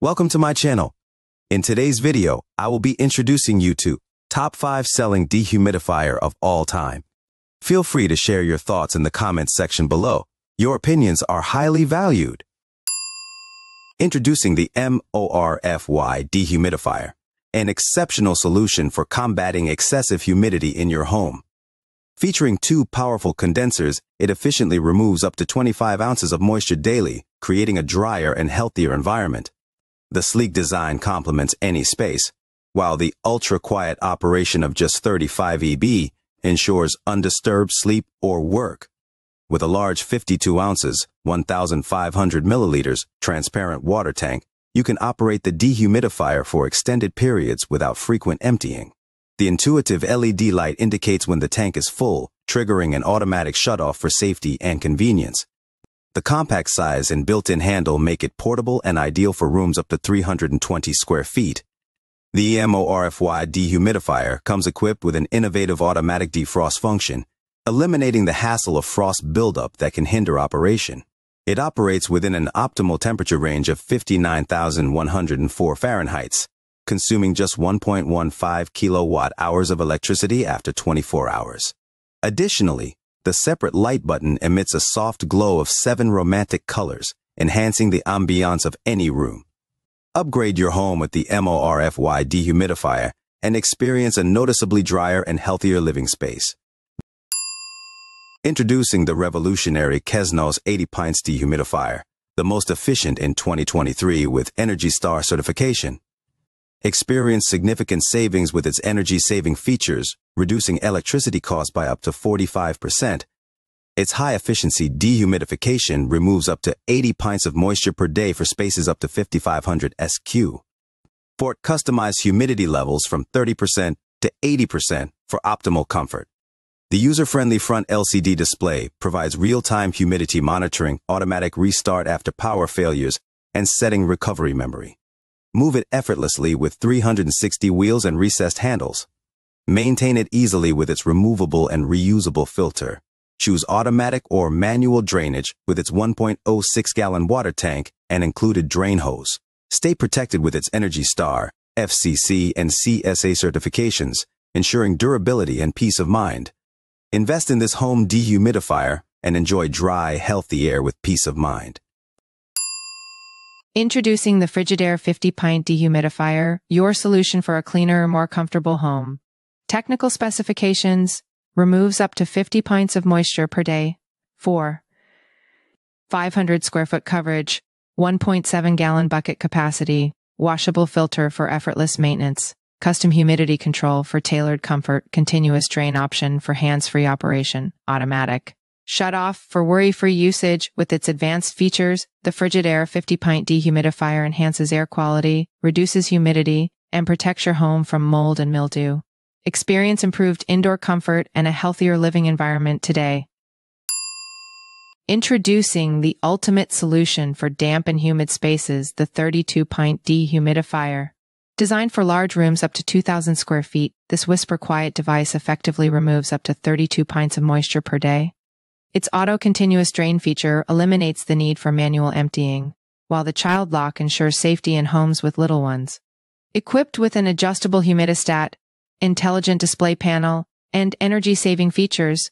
Welcome to my channel. In today's video, I will be introducing you to top 5 selling dehumidifier of all time. Feel free to share your thoughts in the comments section below. Your opinions are highly valued. Introducing the MORFY dehumidifier, an exceptional solution for combating excessive humidity in your home. Featuring two powerful condensers, it efficiently removes up to 25 ounces of moisture daily, creating a drier and healthier environment. The sleek design complements any space, while the ultra-quiet operation of just 35 dB ensures undisturbed sleep or work. With a large 52 ounces, 1,500 milliliters transparent water tank, you can operate the dehumidifier for extended periods without frequent emptying. The intuitive LED light indicates when the tank is full, triggering an automatic shutoff for safety and convenience. The compact size and built-in handle make it portable and ideal for rooms up to 320 square feet. The MORFY dehumidifier comes equipped with an innovative automatic defrost function, eliminating the hassle of frost buildup that can hinder operation. It operates within an optimal temperature range of 59,104 Fahrenheit, consuming just 1.15 kilowatt hours of electricity after 24 hours. Additionally, the separate light button emits a soft glow of seven romantic colors, enhancing the ambiance of any room. Upgrade your home with the MORFY dehumidifier and experience a noticeably drier and healthier living space. Introducing the revolutionary Kesnos 80 Pints dehumidifier, the most efficient in 2023 with Energy Star certification. Experience significant savings with its energy-saving features, reducing electricity costs by up to 45%. Its high-efficiency dehumidification removes up to 80 pints of moisture per day for spaces up to 5500 SQ. Fort customized humidity levels from 30% to 80% for optimal comfort. The user-friendly front LCD display provides real-time humidity monitoring, automatic restart after power failures, and setting recovery memory. Move it effortlessly with 360 wheels and recessed handles. Maintain it easily with its removable and reusable filter. Choose automatic or manual drainage with its 1.06 gallon water tank and included drain hose. Stay protected with its Energy Star, FCC, and CSA certifications, ensuring durability and peace of mind. Invest in this home dehumidifier and enjoy dry, healthy air with peace of mind. Introducing the Frigidaire 50 pint dehumidifier, your solution for a cleaner, more comfortable home. Technical specifications removes up to 50 pints of moisture per day. 4. 500 square foot coverage, 1.7 gallon bucket capacity, washable filter for effortless maintenance, custom humidity control for tailored comfort, continuous drain option for hands-free operation, automatic. Shut off for worry-free usage with its advanced features. The Frigidaire 50 pint dehumidifier enhances air quality, reduces humidity, and protects your home from mold and mildew. Experience improved indoor comfort and a healthier living environment today. Introducing the ultimate solution for damp and humid spaces, the 32 pint dehumidifier. Designed for large rooms up to 2,000 square feet, this whisper quiet device effectively removes up to 32 pints of moisture per day. Its auto continuous drain feature eliminates the need for manual emptying, while the child lock ensures safety in homes with little ones. Equipped with an adjustable humidistat, intelligent display panel, and energy-saving features,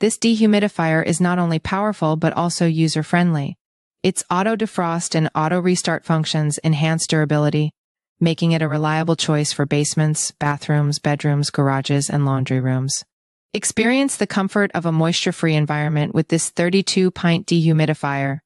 this dehumidifier is not only powerful but also user-friendly. Its auto defrost and auto restart functions enhance durability, making it a reliable choice for basements, bathrooms, bedrooms, garages, and laundry rooms. Experience the comfort of a moisture-free environment with this 32-pint dehumidifier.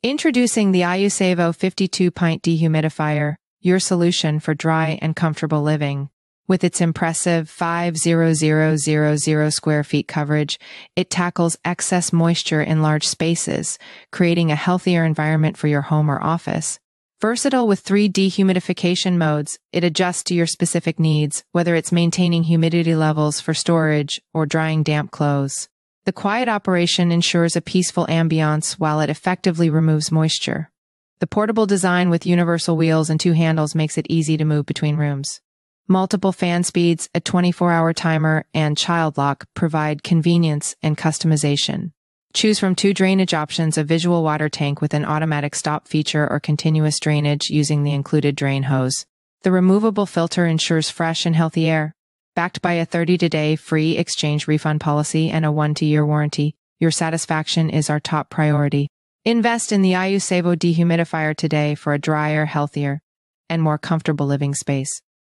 Introducing the Aiusevo 52-pint dehumidifier, your solution for dry and comfortable living. With its impressive 50000 square feet coverage, it tackles excess moisture in large spaces, creating a healthier environment for your home or office. Versatile with three dehumidification modes, it adjusts to your specific needs, whether it's maintaining humidity levels for storage or drying damp clothes. The quiet operation ensures a peaceful ambiance while it effectively removes moisture. The portable design with universal wheels and two handles makes it easy to move between rooms. Multiple fan speeds, a 24-hour timer, and child lock provide convenience and customization. Choose from two drainage options, a visual water tank with an automatic stop feature or continuous drainage using the included drain hose. The removable filter ensures fresh and healthy air. Backed by a 30-day free exchange refund policy and a 1-to-year warranty, your satisfaction is our top priority. Invest in the Aiusevo dehumidifier today for a drier, healthier, and more comfortable living space.